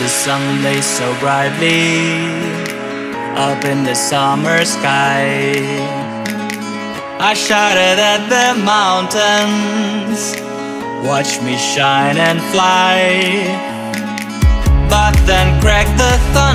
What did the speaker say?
The sun lays so brightly up in the summer sky. I shouted at the mountains, watch me shine and fly. But then cracked the thunder